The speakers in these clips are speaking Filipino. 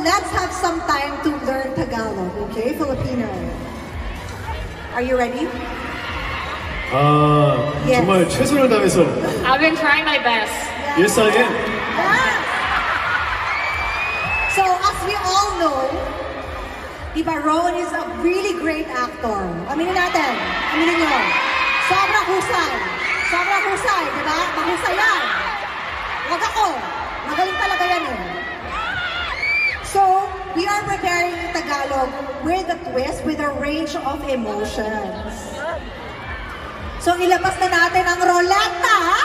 let's have some time to learn Tagalog, okay, Filipino? Are you ready? 아, Yes. 정말 최선을 다해서 I've been trying my best. Yes, I am. Yeah. So, as we all know, Diba, Rowan is a really great actor. Aminin natin. Aminin nyo. Sobrang husay. Sobrang husay, diba? Mahusay yan. Preparing Tagalog with a twist, with a range of emotions. So, ilabas na natin ang roleta, ha?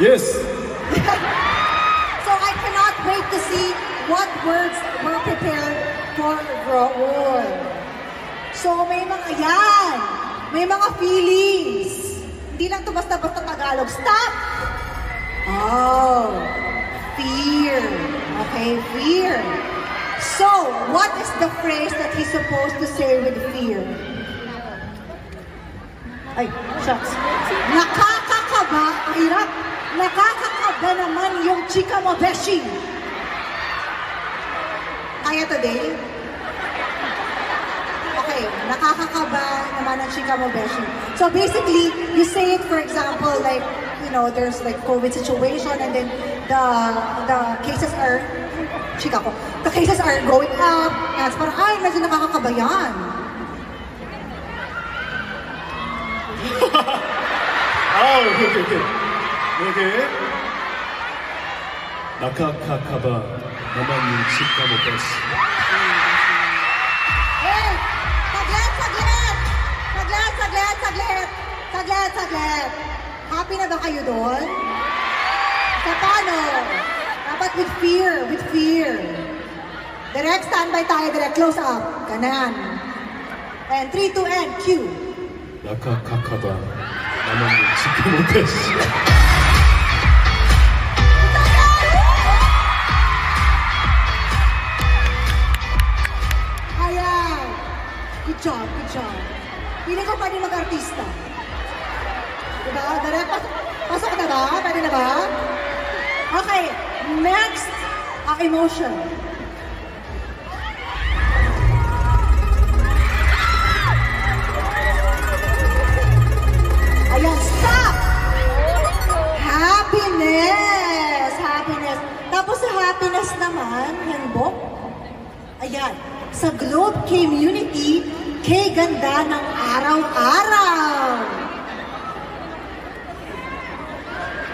Yes. So I cannot wait to see what words were prepared for Raul. So may mga yan. May mga feelings. Hindi lang to basta-basta Tagalog. Stop! Oh, fear. So, what is the phrase that he's supposed to say with fear? Ay, shucks. Nakakakaba. Ang hirap. Nakakakaba naman yung chika mo, Beshi. Kaya today? Okay, nakakakaba naman ang chika mo, Beshi. So basically, you say it, for example, like, you know, there's like COVID situation and then the the cases are, chika ko. The cases are going up. Yes, parang, ay, medyo nakakakabayan. oh, okay, okay, okay. Nakakakaba naman yung chika mo, boss. Hey! Saglit, saglit! Saglit, saglit, saglit! Saglit, saglit! Happy na ba kayo doon? Sa paano? Dapat with fear, with fear. Direct standby tayo, direct close up. Kanan. And 3, 2, and cue. 나카카카바 나만 눈치까 못 봤어. Ayan. Good job, good job. Pili ko pwede mag-artista. Diba? Direct, pasok, pasok na ba? Pwede na ba? Okay, next uh, emotion. Ayan, stop! Happiness! Happiness. Tapos sa happiness naman, handbook, Ayan, sa Globe Community, kay ganda ng araw-araw.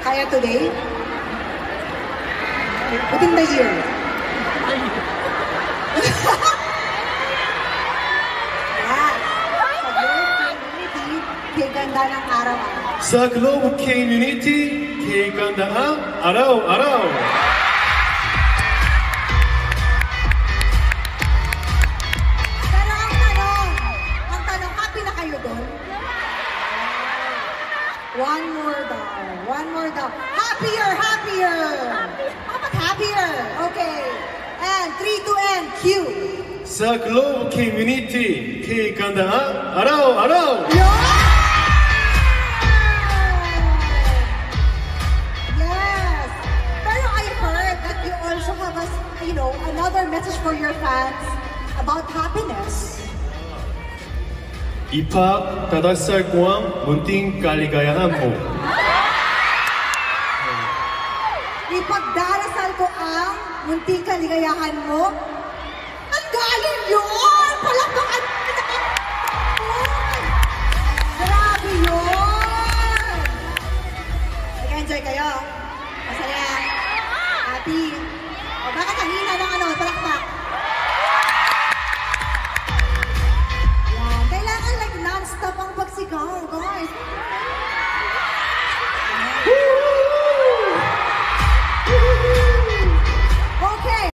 Kaya today? Within the year. Sa Globe Community, kay ganda ng araw-araw. Sa Community. Pero ang tanong, ang tanong, happy na kayo doon? One more daw. One more daw. Happier, happier. Dapat happier. Okay. And 3, 2, and cue. Sa Globe Community, kay gandaan, araw, araw. Yes! Pero I heard that you also have a, you know, another message for your fans about happiness. 입학 다섯 살 고항 문띵 깔리가야 한모. Ipagdarasal ko ang munting kaligayahan mo. Ang galing yun! Palakpakan! Grabe yun! Nag-enjoy kayo? Masaya? Happy? O bakit ang hina ng ano, palakpak? Yan. Kailangan like non-stop ang pagsigaw, guys.